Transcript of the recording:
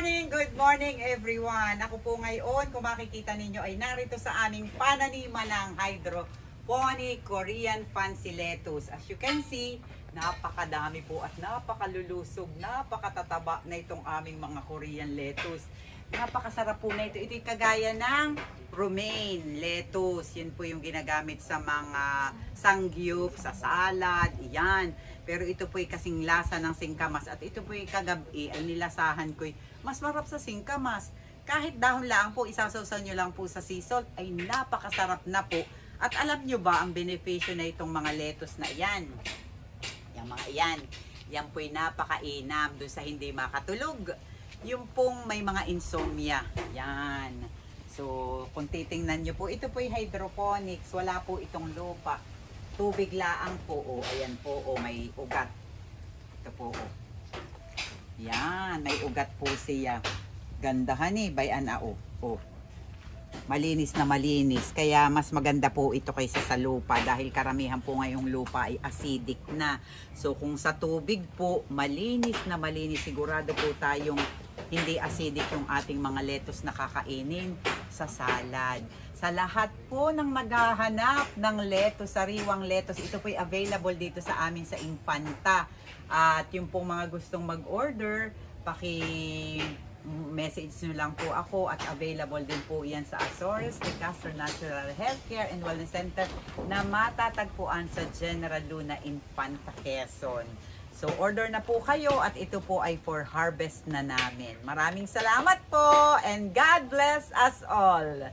morning, good morning everyone. Ako po ngayon, kung makikita ninyo ay narito sa aming pananiman ng hydroponic Korean fancy lettuce. As you can see, napakadami po at napakalulusog, napakatataba na itong aming mga Korean lettuce. Napakasarap po na ito. Ito kagaya ng romaine lettuce. Yun po yung ginagamit sa mga sangyup, sa salad, iyan. Pero ito po yung kasing lasa ng singkamas. At ito po yung kagabi ay nilasahan ko. Mas marap sa singkamas. Kahit dahon lang po, isasawsaw nyo lang po sa sea salt, ay napakasarap na po. At alam nyo ba ang beneficyo na itong mga lettuce na yan? Yung mga yan. Yan po'y napakainam doon sa hindi makatulog. Yung pong may mga insomnia. Yan. So, kung titingnan nyo po, ito po'y hydroponics. Wala po itong lupa. Tubig laang po. O, ayan po. O, may ugat. Ito po. O. Yan. May ugat po siya. Gandahan eh. Bayan a o. O malinis na malinis. Kaya mas maganda po ito kaysa sa lupa dahil karamihan po ngayong lupa ay acidic na. So kung sa tubig po, malinis na malinis, sigurado po tayong hindi acidic yung ating mga lettuce na kakainin sa salad. Sa lahat po ng naghahanap ng lettuce, sariwang lettuce, ito po ay available dito sa amin sa Infanta. At yung pong mga gustong mag-order, paki message nyo lang po ako at available din po yan sa Azores, the Castro Natural Healthcare and Wellness Center na matatagpuan sa General Luna Infanta, Quezon. So order na po kayo at ito po ay for harvest na namin. Maraming salamat po and God bless us all!